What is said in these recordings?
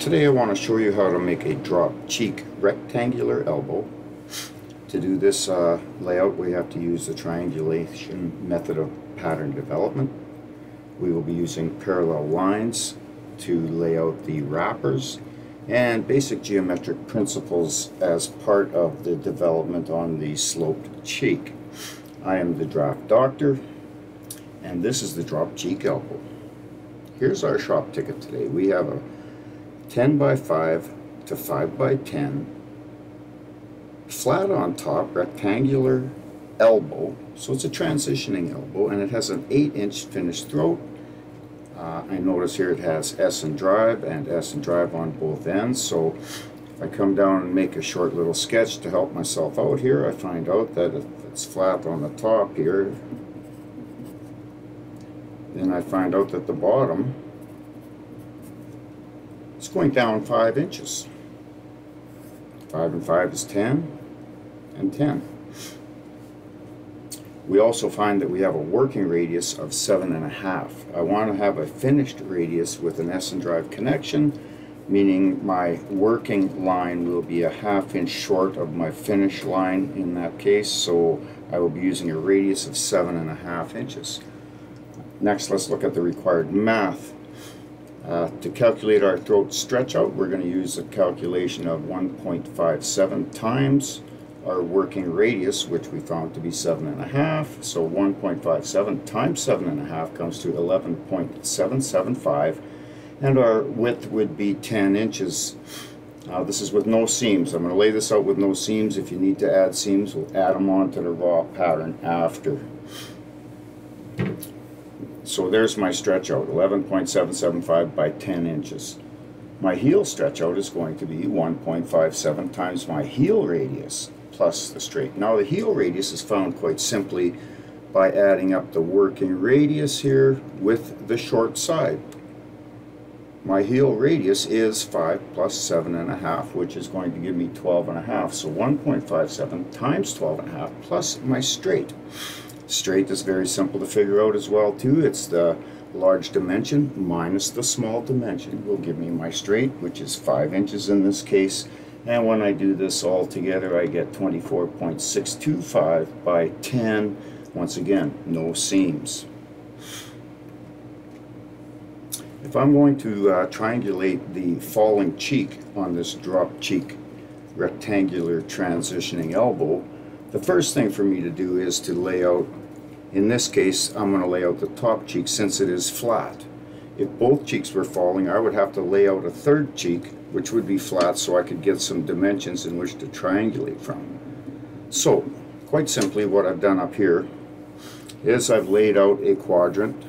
Today I want to show you how to make a drop cheek rectangular elbow. To do this uh, layout we have to use the triangulation method of pattern development. We will be using parallel lines to lay out the wrappers and basic geometric principles as part of the development on the sloped cheek. I am the draft doctor and this is the drop cheek elbow. Here's our shop ticket today. We have a 10 by 5 to 5 by 10 flat on top rectangular elbow so it's a transitioning elbow and it has an 8 inch finished throat. Uh, I notice here it has S and drive and S and drive on both ends so I come down and make a short little sketch to help myself out here I find out that if it's flat on the top here then I find out that the bottom it's going down 5 inches. 5 and 5 is 10, and 10. We also find that we have a working radius of 7.5. I want to have a finished radius with an S and drive connection, meaning my working line will be a half inch short of my finish line in that case, so I will be using a radius of 7.5 inches. Next, let's look at the required math. Uh, to calculate our throat stretch out, we're going to use a calculation of 1.57 times our working radius, which we found to be 7.5. So 1.57 times 7.5 comes to 11.775. And our width would be 10 inches. Uh, this is with no seams. I'm going to lay this out with no seams. If you need to add seams, we'll add them onto the raw pattern after. So there's my stretch out, 11.775 by 10 inches. My heel stretch out is going to be 1.57 times my heel radius plus the straight. Now the heel radius is found quite simply by adding up the working radius here with the short side. My heel radius is 5 plus 7.5, which is going to give me 12.5. So 1.57 times 12.5 plus my straight. Straight is very simple to figure out as well too. It's the large dimension minus the small dimension will give me my straight, which is 5 inches in this case. And when I do this all together, I get 24.625 by 10. Once again, no seams. If I'm going to uh, triangulate the falling cheek on this drop cheek rectangular transitioning elbow, the first thing for me to do is to lay out in this case, I'm going to lay out the top cheek since it is flat. If both cheeks were falling, I would have to lay out a third cheek, which would be flat, so I could get some dimensions in which to triangulate from. So, quite simply, what I've done up here is I've laid out a quadrant,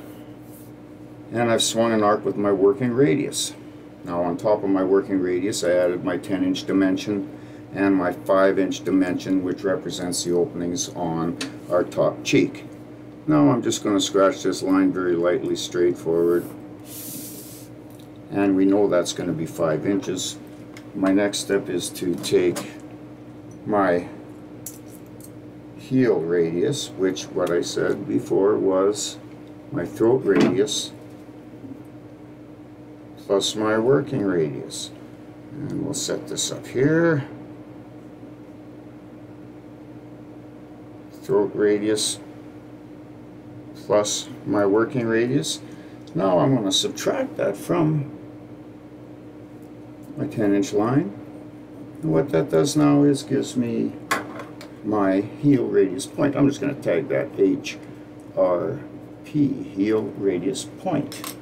and I've swung an arc with my working radius. Now, on top of my working radius, I added my 10-inch dimension and my 5-inch dimension, which represents the openings on our top cheek. Now I'm just going to scratch this line very lightly straight forward. And we know that's going to be 5 inches. My next step is to take my heel radius, which what I said before was my throat radius plus my working radius. And we'll set this up here. Throat radius plus my working radius. Now I'm going to subtract that from my 10 inch line. And what that does now is gives me my heel radius point. I'm just going to tag that HRP, heel radius point.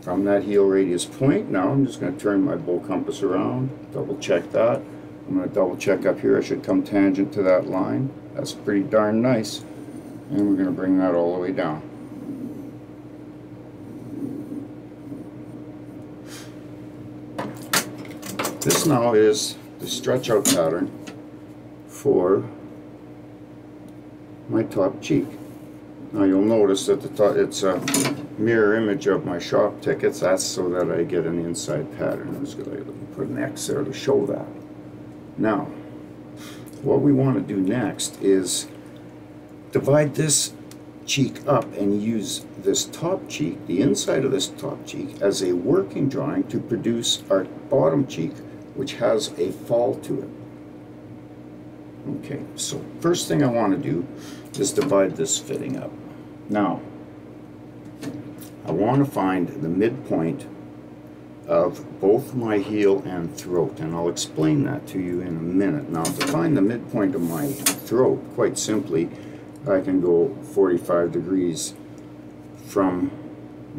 From that heel radius point, now I'm just going to turn my bow compass around, double check that. I'm going to double check up here. I should come tangent to that line. That's pretty darn nice and we're going to bring that all the way down. This now is the stretch out pattern for my top cheek. Now you'll notice that the top, it's a mirror image of my shop tickets. That's so that I get an inside pattern. I'm just going to put an X there to show that. Now, what we want to do next is divide this cheek up and use this top cheek, the inside of this top cheek, as a working drawing to produce our bottom cheek, which has a fall to it. Okay, so first thing I want to do is divide this fitting up. Now, I want to find the midpoint of both my heel and throat, and I'll explain that to you in a minute. Now, to find the midpoint of my throat, quite simply, I can go 45 degrees from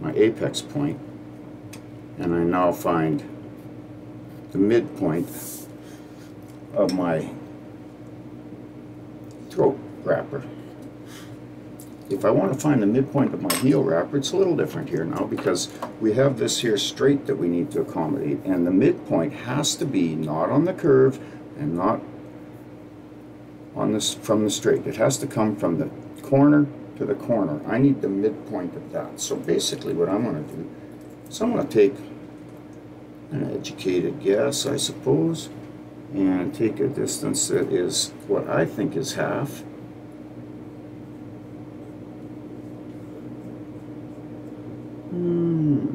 my apex point, and I now find the midpoint of my throat wrapper. If I want to find the midpoint of my heel wrapper, it's a little different here now because we have this here straight that we need to accommodate and the midpoint has to be not on the curve and not on this from the straight. It has to come from the corner to the corner. I need the midpoint of that. So basically what I'm going to do is I'm going to take an educated guess, I suppose, and take a distance that is what I think is half. Hmm,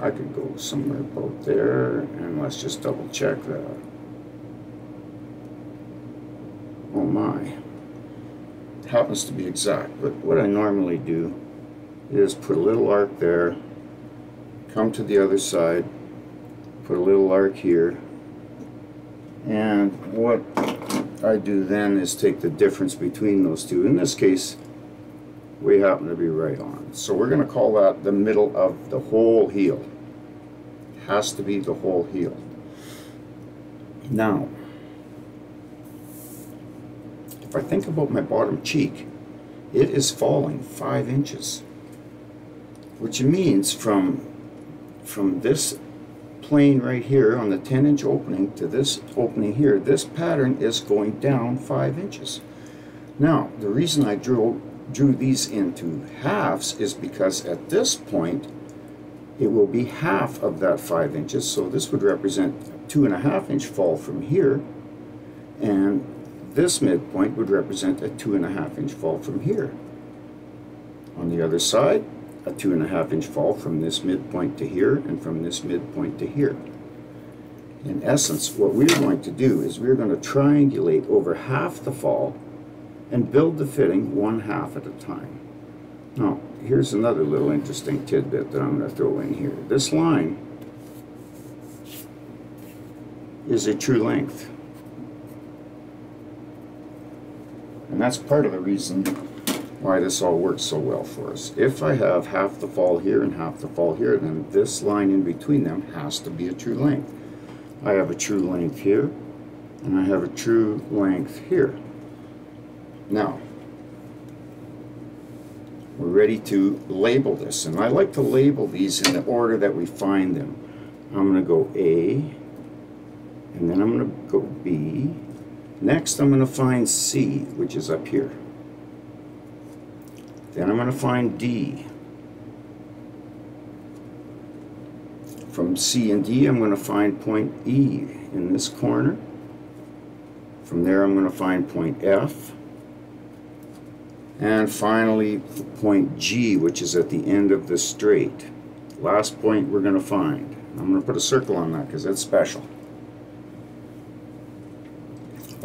I could go somewhere about there, and let's just double check that. Oh my. It happens to be exact, but what I normally do is put a little arc there, come to the other side, put a little arc here, and what I do then is take the difference between those two. In this case, we happen to be right on. So we're going to call that the middle of the whole heel. Has to be the whole heel. Now, if I think about my bottom cheek, it is falling five inches, which means from from this plane right here on the 10 inch opening to this opening here, this pattern is going down five inches. Now, the reason I drew, drew these into halves is because at this point, it will be half of that five inches. So this would represent two and a half inch fall from here. And this midpoint would represent a two and a half inch fall from here. On the other side, a two and a half inch fall from this midpoint to here and from this midpoint to here. In essence, what we're going to do is we're going to triangulate over half the fall and build the fitting one half at a time. Now, here's another little interesting tidbit that I'm going to throw in here. This line is a true length. And that's part of the reason why this all works so well for us. If I have half the fall here and half the fall here, then this line in between them has to be a true length. I have a true length here, and I have a true length here. Now, we're ready to label this, and I like to label these in the order that we find them. I'm going to go A, and then I'm going to go B. Next, I'm going to find C, which is up here. Then I'm going to find D. From C and D, I'm going to find point E in this corner. From there, I'm going to find point F. And finally, point G, which is at the end of the straight. Last point we're going to find. I'm going to put a circle on that because that's special.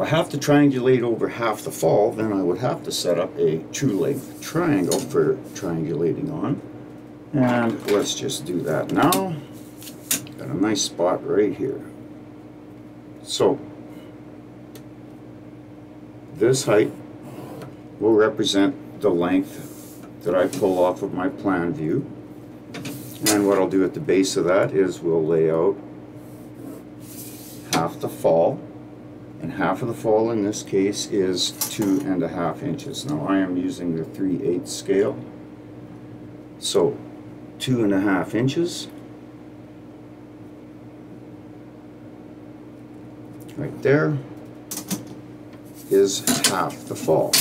If I have to triangulate over half the fall, then I would have to set up a true length triangle for triangulating on. And let's just do that now. Got a nice spot right here. So, this height will represent the length that I pull off of my plan view. And what I'll do at the base of that is we'll lay out half the fall and half of the fall in this case is two and a half inches. Now I am using the 3 8 scale. So two and a half inches. Right there is half the fall.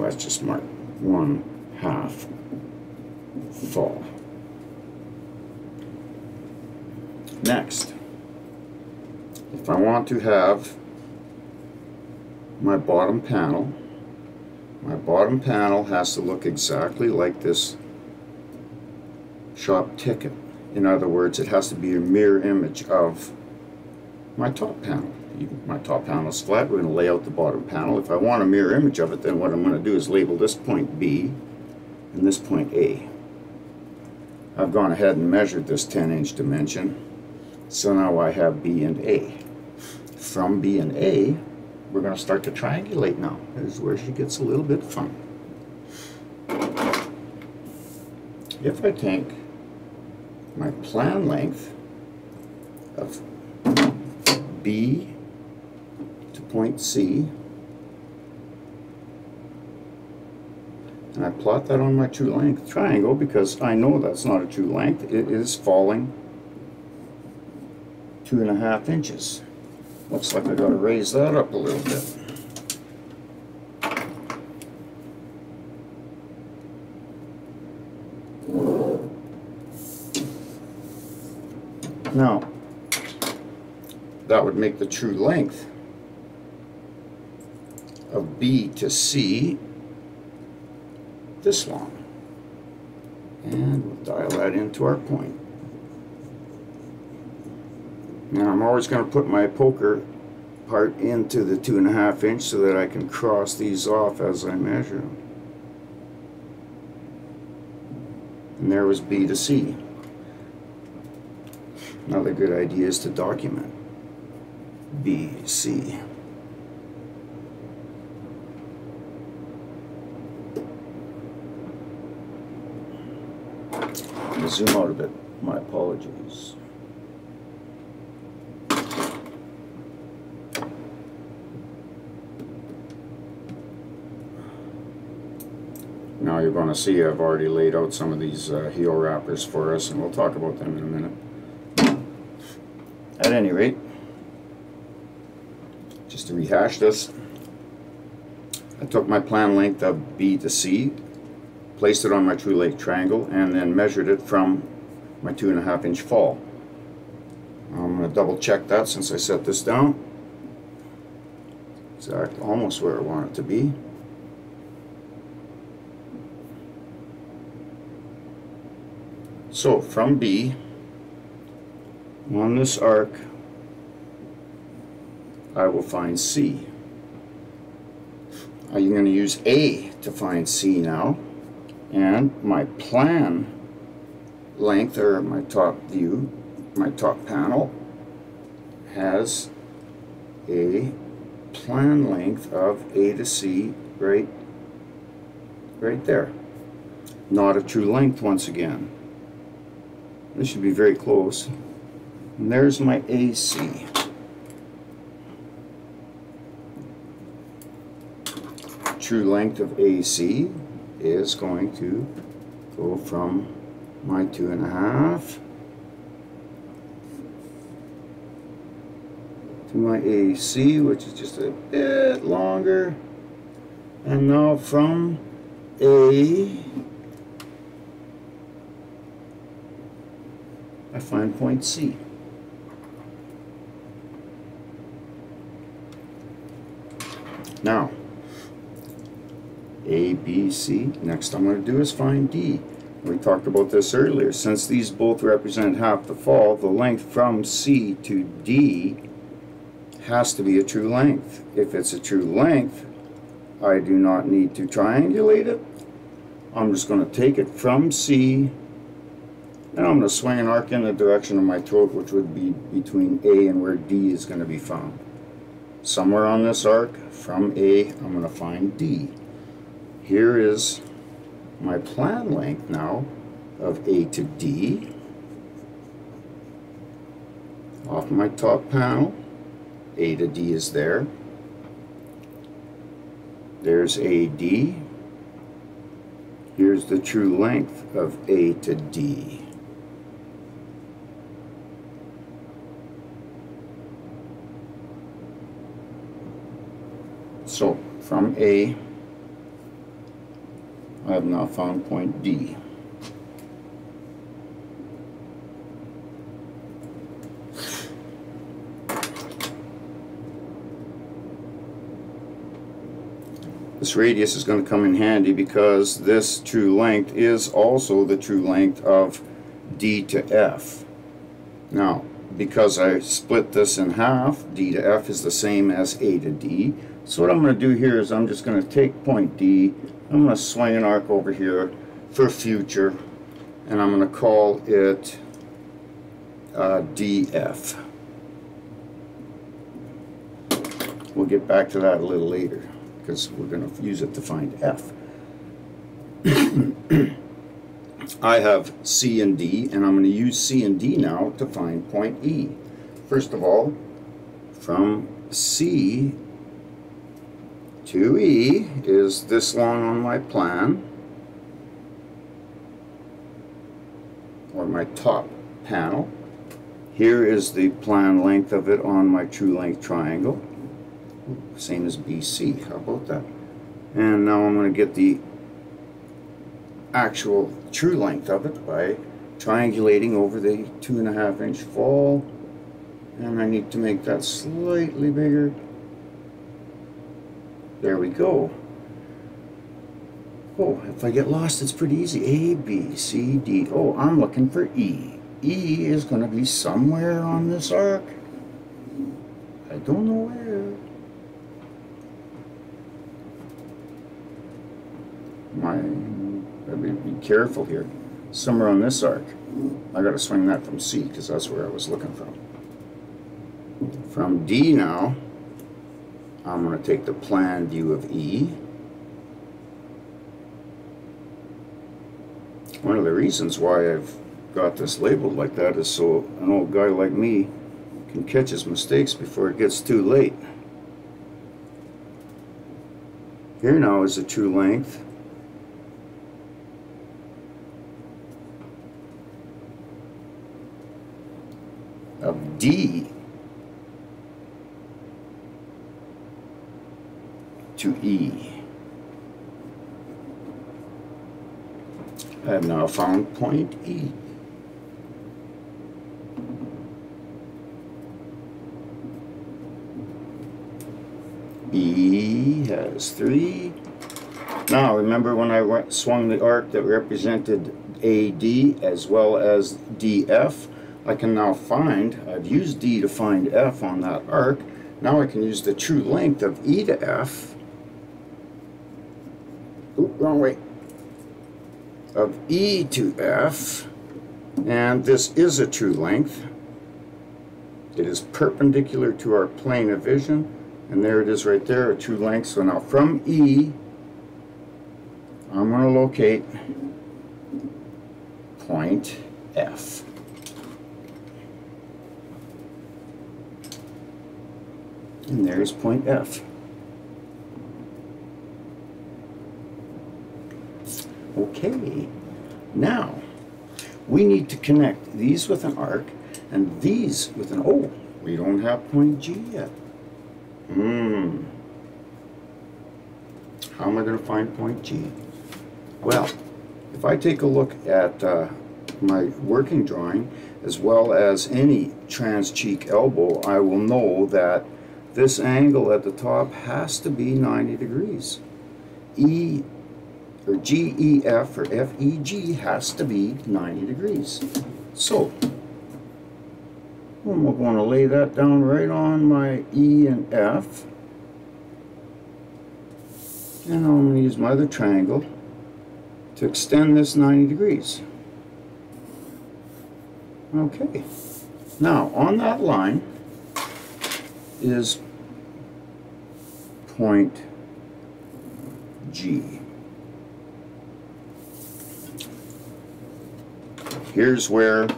Let's just mark one half full. Next, if I want to have my bottom panel, my bottom panel has to look exactly like this shop ticket. In other words, it has to be a mirror image of my top panel. My top panel is flat, we're going to lay out the bottom panel. If I want a mirror image of it, then what I'm going to do is label this point B and this point A. I've gone ahead and measured this 10 inch dimension, so now I have B and A. From B and A, we're going to start to triangulate now. This is where she gets a little bit fun. If I take my plan length of B point C, and I plot that on my true length triangle because I know that's not a true length. It is falling two and a half inches. Looks like I gotta raise that up a little bit. Now, that would make the true length of B to C this long. And we'll dial that into our point. Now I'm always going to put my poker part into the two and a half inch so that I can cross these off as I measure them. And there was B to C. Another good idea is to document B, C. zoom out a bit. My apologies. Now you're going to see I've already laid out some of these uh, heel wrappers for us and we'll talk about them in a minute. At any rate, just to rehash this, I took my plan length of B to C, placed it on my true length triangle, and then measured it from my two and a half inch fall. I'm going to double check that since I set this down. Exact, almost where I want it to be. So from B, on this arc, I will find C. I'm going to use A to find C now. And my plan length, or my top view, my top panel, has a plan length of A to C right, right there. Not a true length once again. This should be very close. And there's my AC. True length of AC is going to go from my two and a half to my AC, which is just a bit longer. And now from A I find point C. Now, A, B, C. Next I'm going to do is find D. We talked about this earlier. Since these both represent half the fall, the length from C to D has to be a true length. If it's a true length, I do not need to triangulate it. I'm just going to take it from C and I'm going to swing an arc in the direction of my throat, which would be between A and where D is going to be found. Somewhere on this arc, from A, I'm going to find D. Here is my plan length now of A to D. Off my top panel, A to D is there. There's AD. Here's the true length of A to D. So from A I have now found point D. This radius is going to come in handy because this true length is also the true length of D to F. Now, because I split this in half, D to F is the same as A to D. So what I'm going to do here is I'm just going to take point D, I'm going to swing an arc over here for future, and I'm going to call it uh, DF. We'll get back to that a little later because we're going to use it to find F. I have C and D, and I'm going to use C and D now to find point E. First of all, from C to E is this long on my plan, or my top panel. Here is the plan length of it on my true length triangle same as BC. How about that? And now I'm going to get the actual true length of it by triangulating over the two and a half inch fall. And I need to make that slightly bigger. There we go. Oh, if I get lost, it's pretty easy. A, B, C, D. Oh, I'm looking for E. E is going to be somewhere on this arc. I don't know where. my, be, be careful here. Somewhere on this arc. I got to swing that from C because that's where I was looking from. From D now, I'm going to take the plan view of E. One of the reasons why I've got this labeled like that is so an old guy like me can catch his mistakes before it gets too late. Here now is the true length. of D to E. I have now found point E. E has three. Now remember when I went, swung the arc that represented AD as well as DF I can now find, I've used D to find F on that arc, now I can use the true length of E to F, wrong way, of E to F, and this is a true length. It is perpendicular to our plane of vision, and there it is right there, a true length. So now from E, I'm going to locate point F. And there's point F. Okay, now we need to connect these with an arc and these with an, oh, we don't have point G yet. Hmm. How am I going to find point G? Well, if I take a look at uh, my working drawing, as well as any trans cheek elbow, I will know that this angle at the top has to be 90 degrees. E or GEF or FEG has to be 90 degrees. So, I'm going to lay that down right on my E and F. And I'm going to use my other triangle to extend this 90 degrees. Okay. Now, on that line, is point G. Here's where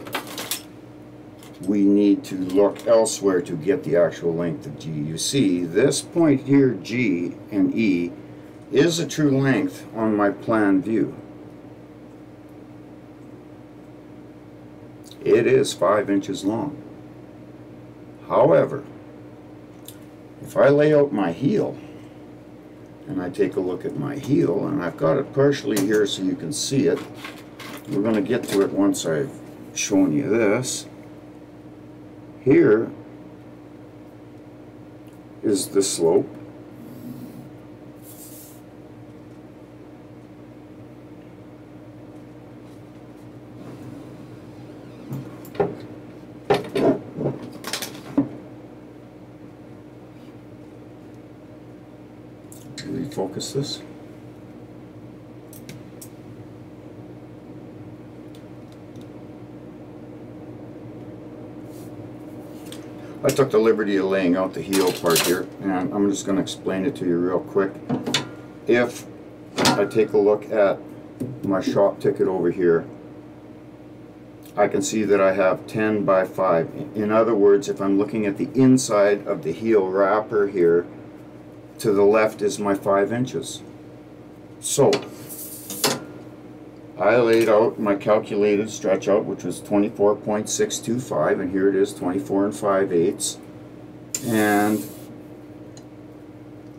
we need to look elsewhere to get the actual length of G. You see, this point here, G and E, is a true length on my plan view. It is five inches long. However, if I lay out my heel and I take a look at my heel, and I've got it partially here so you can see it. We're going to get to it once I've shown you this. Here is the slope. Refocus this. I took the liberty of laying out the heel part here, and I'm just going to explain it to you real quick. If I take a look at my shop ticket over here, I can see that I have 10 by 5. In other words, if I'm looking at the inside of the heel wrapper here, to the left is my 5 inches. So, I laid out my calculated stretch out, which was 24.625, and here it is, 24 and 5 eighths. And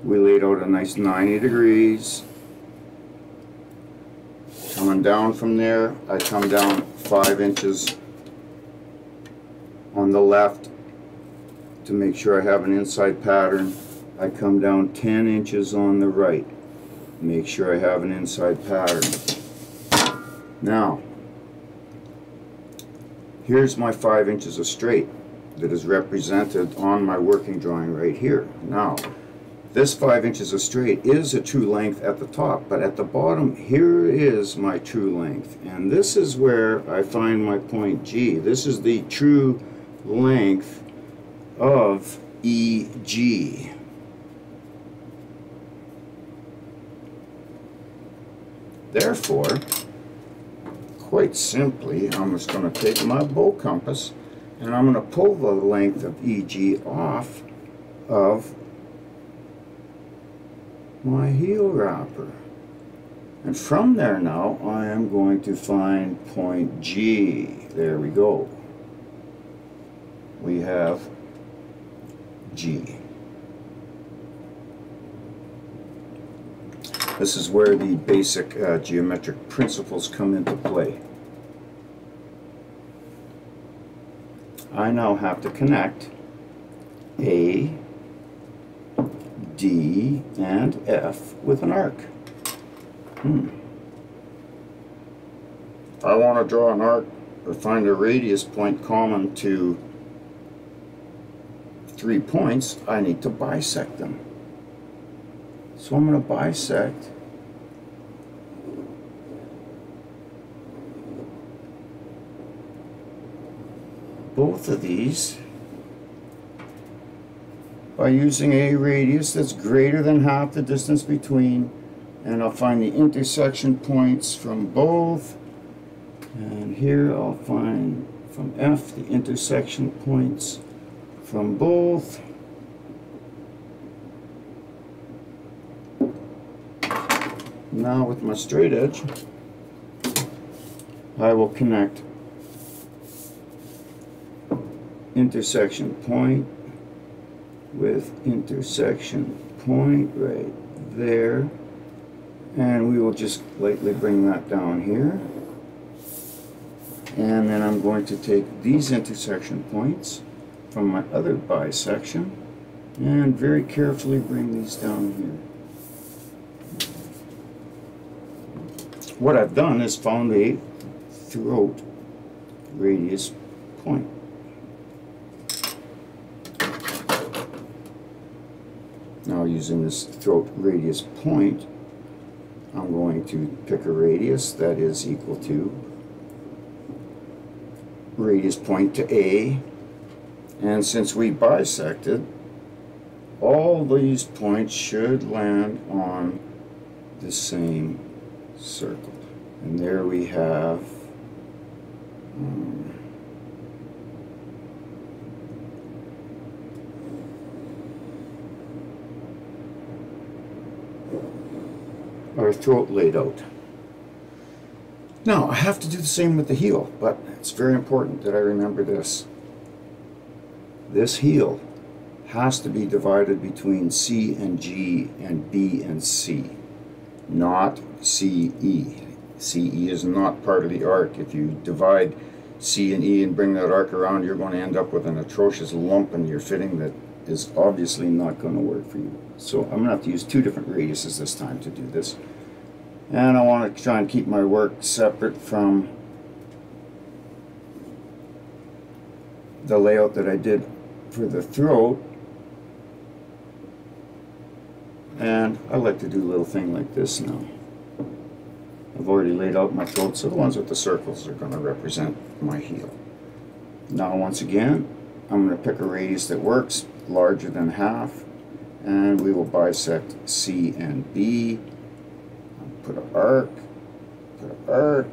we laid out a nice 90 degrees. Coming down from there, I come down 5 inches on the left to make sure I have an inside pattern. I come down 10 inches on the right. Make sure I have an inside pattern. Now, here's my five inches of straight that is represented on my working drawing right here. Now, this five inches of straight is a true length at the top, but at the bottom, here is my true length. And this is where I find my point G. This is the true length of EG. Therefore, quite simply, I'm just going to take my bow compass and I'm going to pull the length of EG off of my heel wrapper. And from there now, I am going to find point G. There we go. We have G. This is where the basic uh, geometric principles come into play. I now have to connect A, D, and F with an arc. Hmm. If I want to draw an arc or find a radius point common to three points, I need to bisect them. So I'm going to bisect. Both of these by using a radius that's greater than half the distance between and I'll find the intersection points from both. And here I'll find from F the intersection points from both Now with my straight edge, I will connect intersection point with intersection point right there. And we will just lightly bring that down here. And then I'm going to take these intersection points from my other bisection and very carefully bring these down here what I've done is found a throat radius point. Now using this throat radius point, I'm going to pick a radius that is equal to radius point to A. And since we bisected, all these points should land on the same circle. And there we have um, our throat laid out. Now, I have to do the same with the heel, but it's very important that I remember this. This heel has to be divided between C and G and B and C, not CE. CE is not part of the arc. If you divide C and E and bring that arc around, you're going to end up with an atrocious lump in your fitting that is obviously not going to work for you. So I'm going to have to use two different radiuses this time to do this. And I want to try and keep my work separate from the layout that I did for the throat. And I like to do a little thing like this now. I've already laid out my throat, so the ones with the circles are going to represent my heel. Now once again, I'm going to pick a radius that works, larger than half, and we will bisect C and B. Put an arc, put an arc,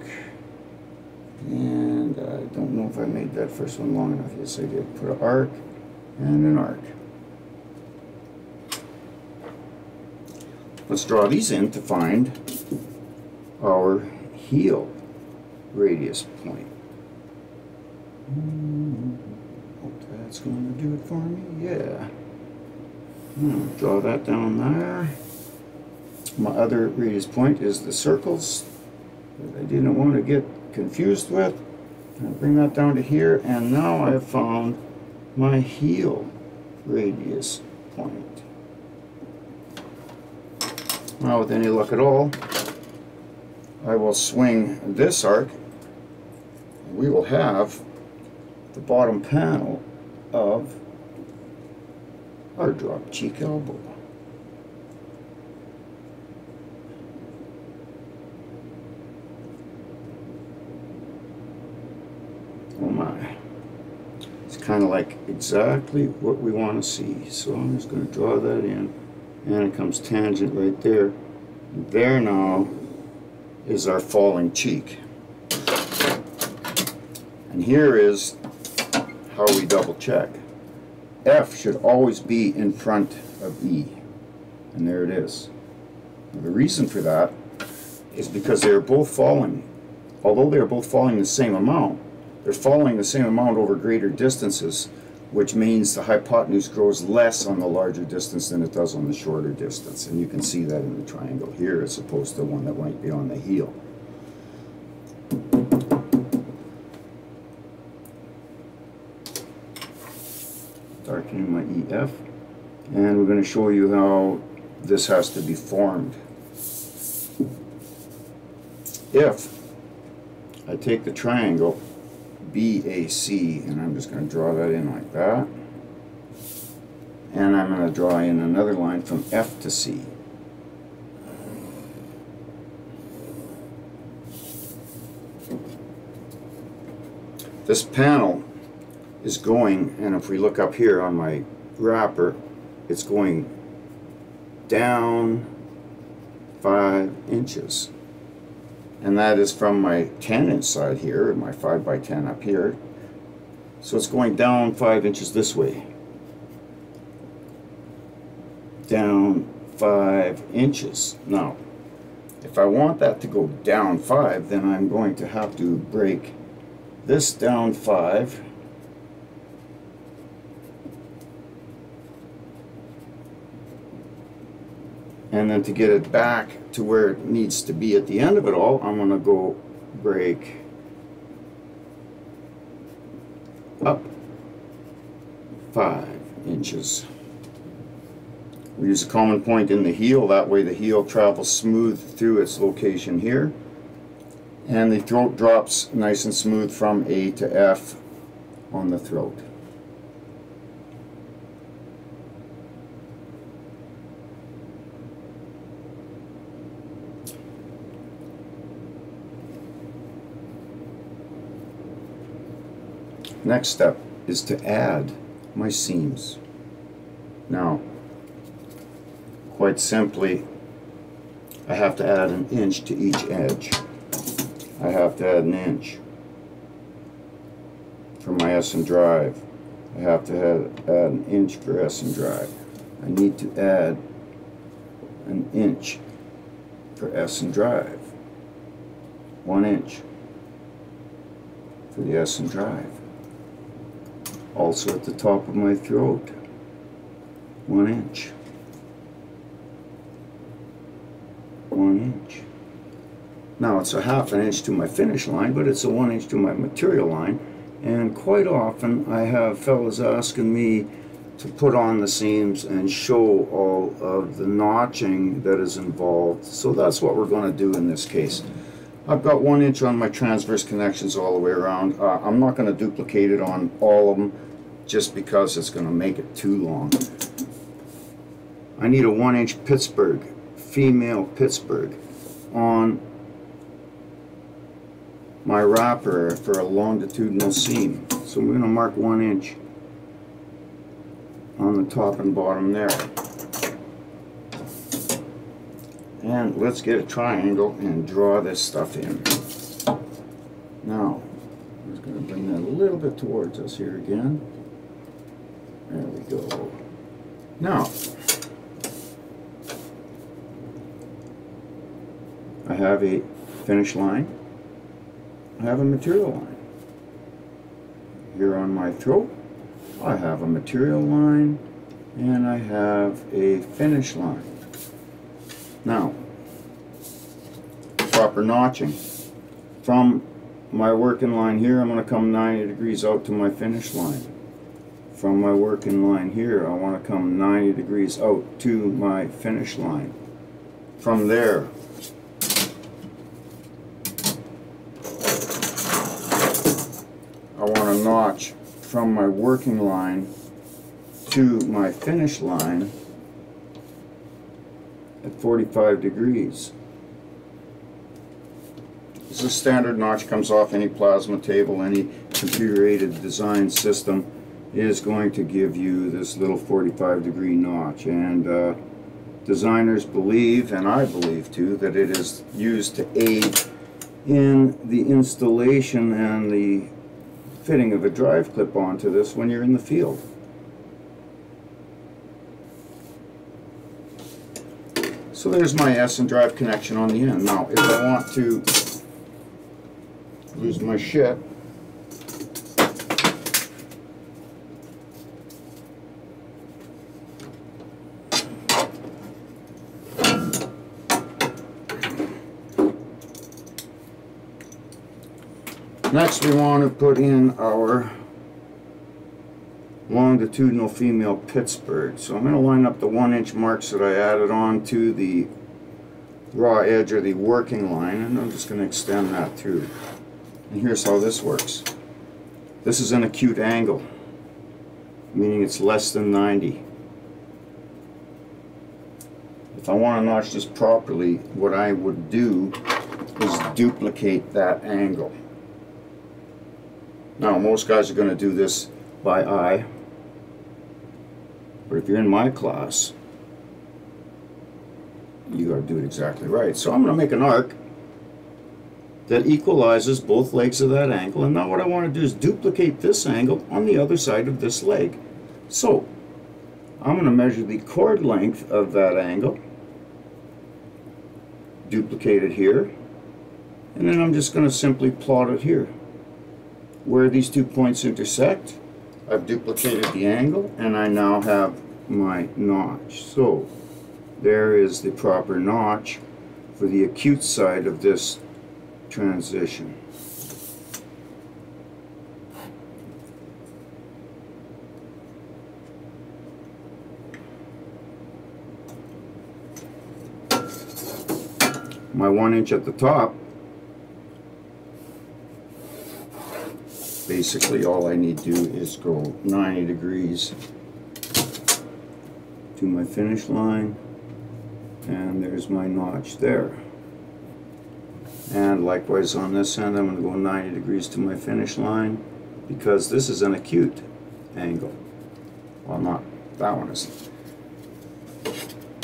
and I don't know if I made that first one long enough. Yes, I did. Put an arc and an arc. Let's draw these in to find our heel radius point. Hope that's going to do it for me. Yeah. Hmm, draw that down there. My other radius point is the circles that I didn't want to get confused with. I'll bring that down to here, and now I have found my heel radius point. Now, with any luck at all, I will swing this arc. We will have the bottom panel of our drop cheek elbow. Oh my. It's kind of like exactly what we want to see. So I'm just going to draw that in. And it comes tangent right there. There now is our falling cheek. And here is how we double check. F should always be in front of E. And there it is. The reason for that is because they are both falling. Although they are both falling the same amount, they're falling the same amount over greater distances, which means the hypotenuse grows less on the larger distance than it does on the shorter distance. And you can see that in the triangle here as opposed to one that might be on the heel. Darkening my EF. And we're going to show you how this has to be formed. If I take the triangle BAC, and I'm just going to draw that in like that. And I'm going to draw in another line from F to C. This panel is going, and if we look up here on my wrapper, it's going down five inches and that is from my 10 inch side here, my 5 by 10 up here. So it's going down 5 inches this way. Down 5 inches. Now, if I want that to go down 5, then I'm going to have to break this down 5 and then to get it back to where it needs to be at the end of it all I'm gonna go break up five inches. We use a common point in the heel that way the heel travels smooth through its location here. And the throat drops nice and smooth from A to F on the throat Next step is to add my seams. Now, quite simply, I have to add an inch to each edge. I have to add an inch for my S and drive. I have to add, add an inch for S and drive. I need to add an inch for S and drive. One inch for the S and drive also at the top of my throat one inch. One inch. Now it's a half an inch to my finish line, but it's a one inch to my material line. And quite often I have fellas asking me to put on the seams and show all of the notching that is involved. So that's what we're going to do in this case. I've got one inch on my transverse connections all the way around. Uh, I'm not going to duplicate it on all of them just because it's going to make it too long. I need a one inch Pittsburgh, female Pittsburgh on my wrapper for a longitudinal seam. So I'm going to mark one inch on the top and bottom there. And let's get a triangle and draw this stuff in. Now, I'm just going to bring that a little bit towards us here again. There we go. Now, I have a finish line. I have a material line. Here on my throat, I have a material line and I have a finish line. Now, proper notching. From my working line here, I'm going to come 90 degrees out to my finish line. From my working line here, I want to come 90 degrees out to my finish line. From there, I want to notch from my working line to my finish line at 45 degrees. This is a standard notch, comes off any plasma table, any computer-aided design system is going to give you this little 45 degree notch. And uh, designers believe, and I believe too, that it is used to aid in the installation and the fitting of a drive clip onto this when you're in the field. So there's my S and drive connection on the end. Now, if I want to lose my shit, Next we want to put in our longitudinal female Pittsburgh. So I'm going to line up the one inch marks that I added on to the raw edge or the working line and I'm just going to extend that through. And here's how this works. This is an acute angle, meaning it's less than 90. If I want to notch this properly, what I would do is duplicate that angle. Now, most guys are going to do this by eye. But if you're in my class, you got to do it exactly right. So I'm going to make an arc that equalizes both legs of that angle. And now what I want to do is duplicate this angle on the other side of this leg. So I'm going to measure the chord length of that angle, duplicate it here, and then I'm just going to simply plot it here. Where these two points intersect, I've duplicated the angle and I now have my notch. So there is the proper notch for the acute side of this transition. My one inch at the top basically all I need to do is go 90 degrees to my finish line and there's my notch there. And likewise on this end I'm going to go 90 degrees to my finish line because this is an acute angle. Well not that one isn't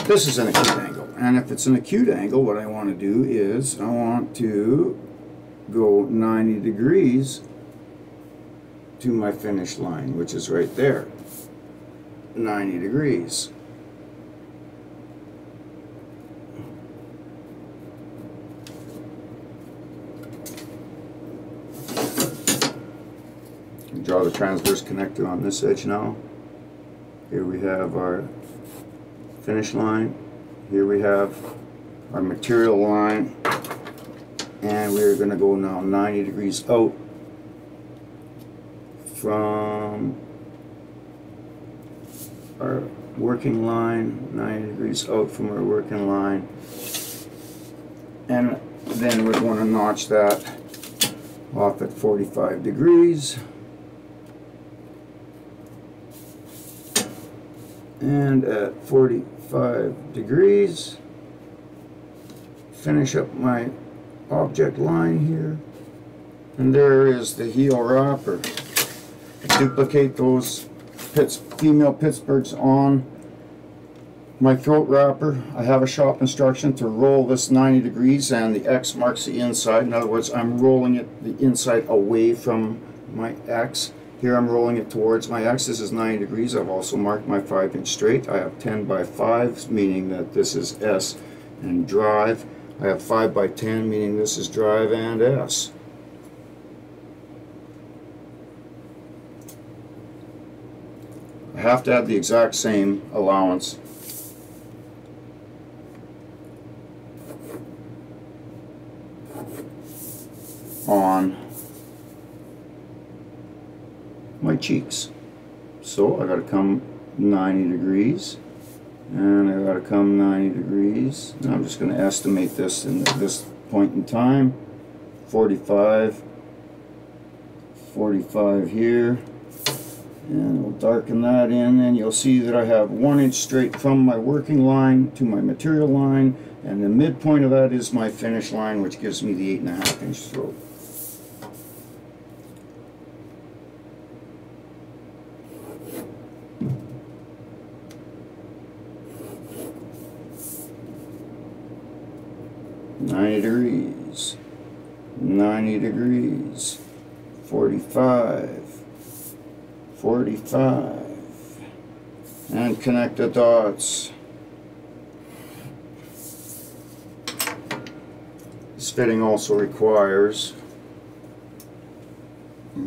this is an acute angle and if it's an acute angle what I want to do is I want to go 90 degrees to my finish line, which is right there, 90 degrees. Draw the transverse connector on this edge now. Here we have our finish line. Here we have our material line. And we're gonna go now ninety degrees out from our working line, 90 degrees out from our working line. And then we're going to notch that off at 45 degrees. And at 45 degrees, finish up my object line here. And there is the heel wrapper. Duplicate those female Pittsburghs on my throat wrapper. I have a shop instruction to roll this 90 degrees and the X marks the inside. In other words, I'm rolling it the inside away from my X. Here I'm rolling it towards my X. This is 90 degrees. I've also marked my 5 inch straight. I have 10 by 5, meaning that this is S and drive. I have 5 by 10, meaning this is drive and S. I have to have the exact same allowance. on my cheeks. So I gotta come 90 degrees and I gotta come 90 degrees. And I'm just gonna estimate this in this point in time. 45, 45 here. And we'll darken that in and you'll see that I have one inch straight from my working line to my material line and the midpoint of that is my finish line which gives me the eight and a half inch throat. Ninety degrees, ninety degrees, forty-five, 45 and connect the dots. This fitting also requires a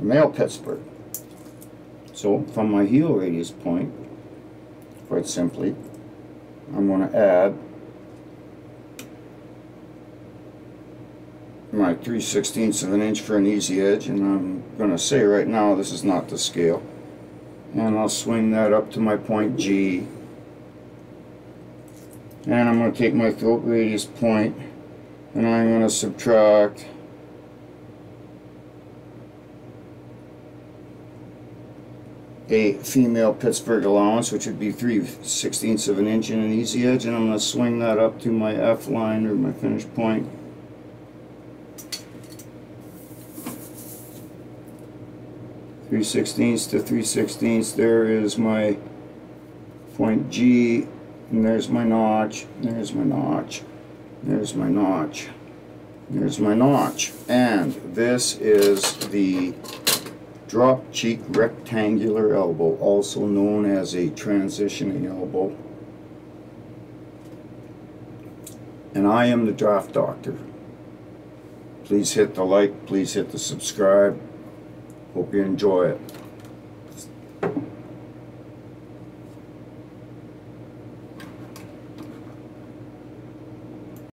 male Pittsburgh. So from my heel radius point, quite simply, I'm going to add my 3 sixteenths of an inch for an easy edge and I'm going to say right now this is not the scale. And I'll swing that up to my point G. And I'm going to take my throat radius point and I'm going to subtract a female Pittsburgh allowance which would be 3 sixteenths of an inch in an easy edge and I'm going to swing that up to my F line or my finish point 3 sixteenths to 3 sixteenths. There is my point G, and there's my notch, there's my notch, there's my notch, there's my notch. And this is the drop cheek rectangular elbow, also known as a transitioning elbow. And I am the draft doctor. Please hit the like, please hit the subscribe. Hope you enjoy it.